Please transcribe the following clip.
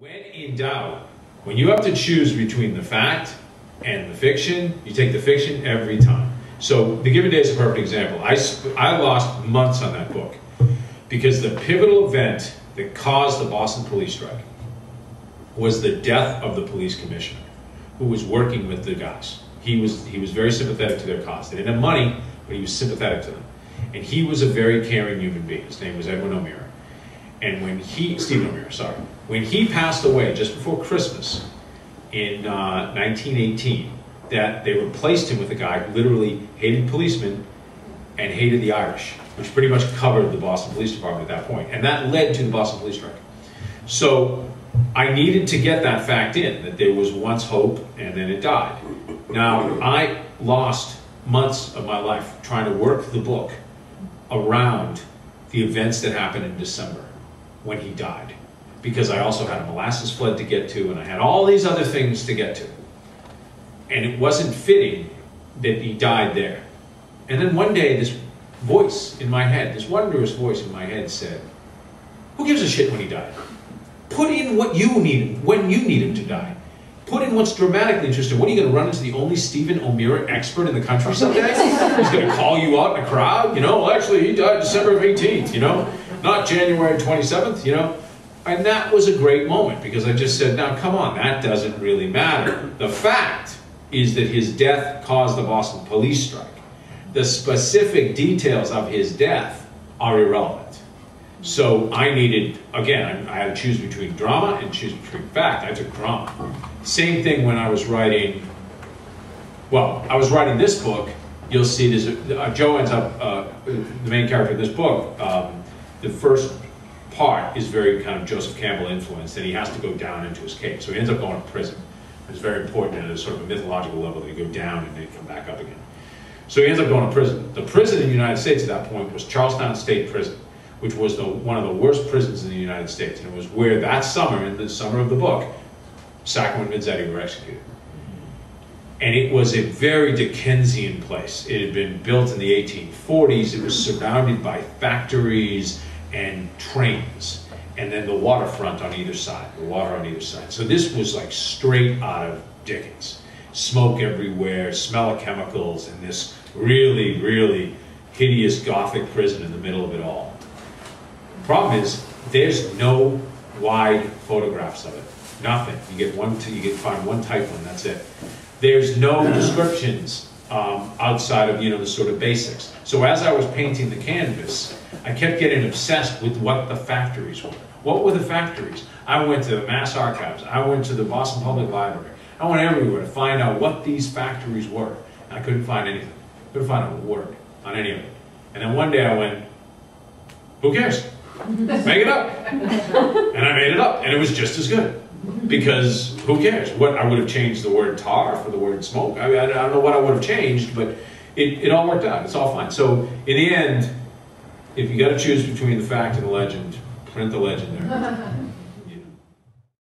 When in doubt, when you have to choose between the fact and the fiction, you take the fiction every time. So, The Given Day is a perfect example. I, I lost months on that book because the pivotal event that caused the Boston police strike was the death of the police commissioner who was working with the guys. He was, he was very sympathetic to their cause. They didn't have money, but he was sympathetic to them. And he was a very caring human being. His name was Edwin O'Meara. And when he, Stephen O'Meara, sorry, when he passed away just before Christmas in uh, 1918, that they replaced him with a guy who literally hated policemen and hated the Irish, which pretty much covered the Boston Police Department at that point. And that led to the Boston Police strike. So I needed to get that fact in, that there was once hope and then it died. Now, I lost months of my life trying to work the book around the events that happened in December when he died. Because I also had a molasses flood to get to, and I had all these other things to get to. And it wasn't fitting that he died there. And then one day, this voice in my head, this wondrous voice in my head said, Who gives a shit when he died? Put in what you need when you need him to die. Put in what's dramatically interesting. What are you going to run into the only Stephen O'Meara expert in the country someday? He's going to call you out in a crowd. You know, well, actually, he died December of 18th, you know, not January 27th, you know. And that was a great moment because I just said, now come on, that doesn't really matter. The fact is that his death caused the Boston police strike. The specific details of his death are irrelevant. So I needed, again, I had to choose between drama and choose between fact. I took drama. Same thing when I was writing, well, I was writing this book. You'll see a, uh, Joe ends up, uh, the main character of this book, um, the first part is very kind of Joseph Campbell influenced, and he has to go down into his cave. So he ends up going to prison. It's very important at a sort of a mythological level that you go down and then come back up again. So he ends up going to prison. The prison in the United States at that point was Charlestown State Prison which was the, one of the worst prisons in the United States. And it was where that summer, in the summer of the book, Sacco and Vanzetti were executed. And it was a very Dickensian place. It had been built in the 1840s. It was surrounded by factories and trains. And then the waterfront on either side, the water on either side. So this was like straight out of Dickens. Smoke everywhere, smell of chemicals, and this really, really hideous Gothic prison in the middle of it all. Problem is, there's no wide photographs of it. Nothing. You get one. You get find one type one. That's it. There's no descriptions um, outside of you know the sort of basics. So as I was painting the canvas, I kept getting obsessed with what the factories were. What were the factories? I went to the Mass Archives. I went to the Boston Public Library. I went everywhere to find out what these factories were. And I couldn't find anything. Couldn't find a word on any of it. And then one day I went, who cares? Make it up. And I made it up, and it was just as good. Because who cares? What I would have changed the word tar for the word smoke. I, mean, I don't know what I would have changed, but it, it all worked out. It's all fine. So in the end, if you got to choose between the fact and the legend, print the legend there.